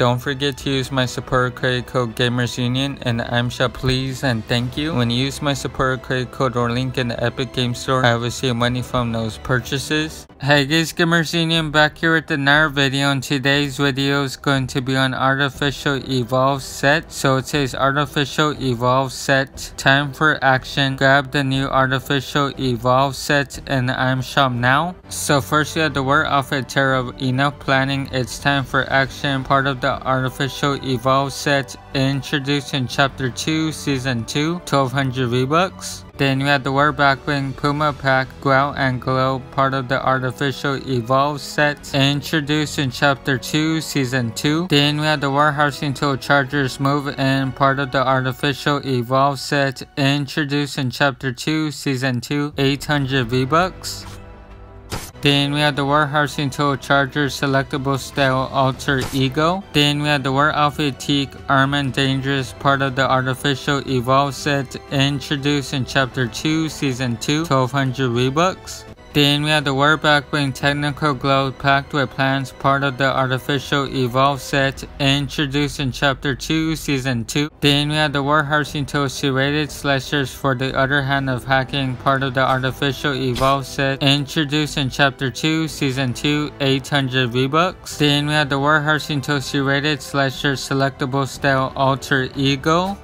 Don't forget to use my support credit code Gamers Union and Item Shop please and thank you. When you use my support credit code or link in the Epic Game Store, I will receive money from those purchases. Hey guys, Gamers Union back here with another video and today's video is going to be on Artificial Evolve set. So it says Artificial Evolve set, time for action. Grab the new Artificial Evolve set and Item Shop now. So first you have the word outfit Terra enough planning, it's time for action. Part of the Artificial Evolve set introduced in chapter 2 season 2, 1200 V-Bucks. Then you had the War Back Bling Puma Pack Growl and Glow, part of the Artificial Evolve set, introduced in Chapter 2, Season 2. Then we had the Harvesting Tool Chargers Move In, part of the Artificial Evolve set, introduced in Chapter 2, Season 2, 800 V-Bucks. Then we have the Harvesting Tool Charger Selectable Style Alter Ego. Then we have the War Outfit Tek Armament Dangerous part of the Artificial Evolve set introduced in Chapter 2 Season 2 1200 V-Bucks. Then we have the War Back Bling Technical Glow packed with plants, part of the Artificial Evolve set, introduced in Chapter 2, Season 2. Then we have the War Harvesting Tool Serrated Slashers for the Other Hand of Hacking, part of the Artificial Evolve set, introduced in Chapter 2, Season 2, 800 V-Bucks. Then we have the War Harvesting Tool Serrated Slashers Selectable Style Alter Ego,